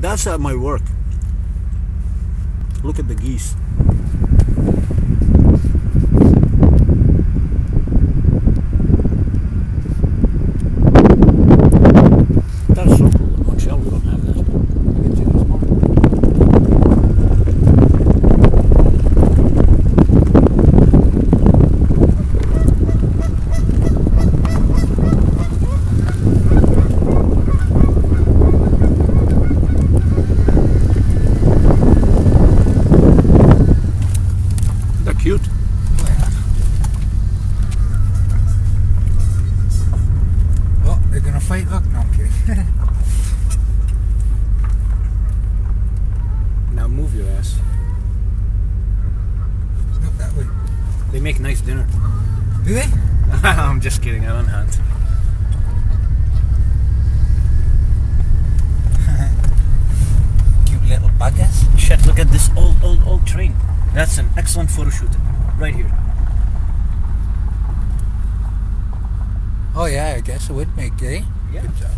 That's at my work. Look at the geese. That's so cool. that Montreal we don't have that. They're cute. Oh, they're gonna fight. Look, no, I'm kidding. Now move your ass. Look that way. They make nice dinner. Do they? I'm just kidding. I don't hunt. Cute little buggers. Shit, look at this That's an excellent photo shoot. Right here. Oh yeah, I guess it would make, eh? Yeah. Good job.